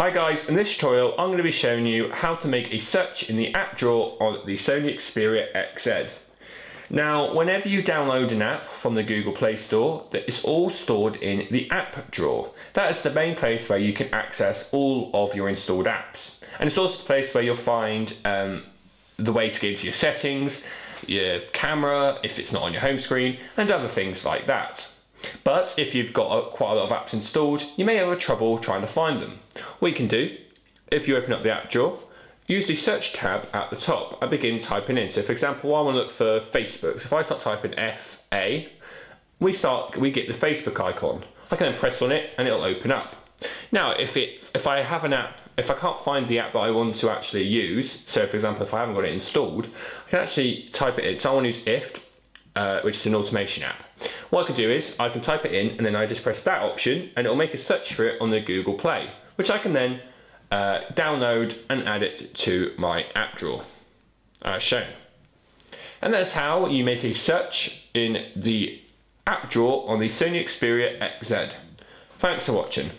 Hi guys, in this tutorial I'm going to be showing you how to make a search in the app drawer on the Sony Xperia XZ. Now whenever you download an app from the Google Play Store, it's all stored in the app drawer. That is the main place where you can access all of your installed apps. And it's also the place where you'll find um, the way to get into your settings, your camera, if it's not on your home screen, and other things like that. But if you've got quite a lot of apps installed, you may have trouble trying to find them. What you can do, if you open up the app drawer, use the search tab at the top and begin typing in. So for example, I want to look for Facebook. So if I start typing FA, we start we get the Facebook icon. I can then press on it and it'll open up. Now if it if I have an app, if I can't find the app that I want to actually use, so for example if I haven't got it installed, I can actually type it in. So I want to use IFTTT, uh, which is an automation app. What I can do is I can type it in and then I just press that option and it'll make a search for it on the Google Play, which I can then uh, download and add it to my app drawer as shown. And that's how you make a search in the app drawer on the Sony Xperia XZ. Thanks for watching.